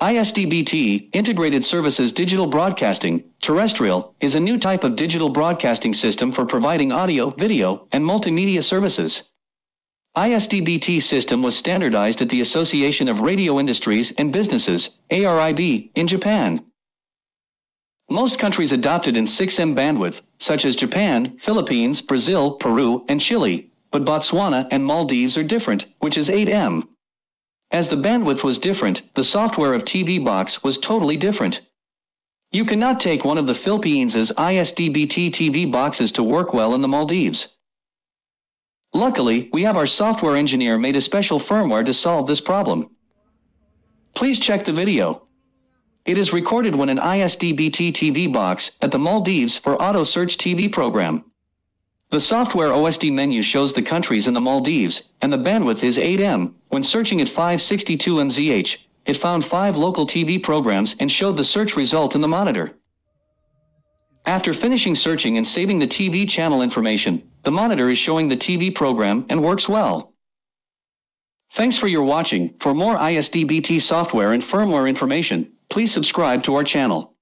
ISDBT, Integrated Services Digital Broadcasting, Terrestrial, is a new type of digital broadcasting system for providing audio, video, and multimedia services. ISDBT system was standardized at the Association of Radio Industries and Businesses, ARIB, in Japan. Most countries adopted in 6M bandwidth, such as Japan, Philippines, Brazil, Peru, and Chile, but Botswana and Maldives are different, which is 8M. As the bandwidth was different, the software of TV Box was totally different. You cannot take one of the Philippines' ISDBT TV boxes to work well in the Maldives. Luckily, we have our software engineer made a special firmware to solve this problem. Please check the video. It is recorded when an ISDBT TV box at the Maldives for Auto Search TV program. The software OSD menu shows the countries in the Maldives, and the bandwidth is 8M. When searching at 562 MZH, it found five local TV programs and showed the search result in the monitor. After finishing searching and saving the TV channel information, the monitor is showing the TV program and works well. Thanks for your watching. For more ISDBT software and firmware information, please subscribe to our channel.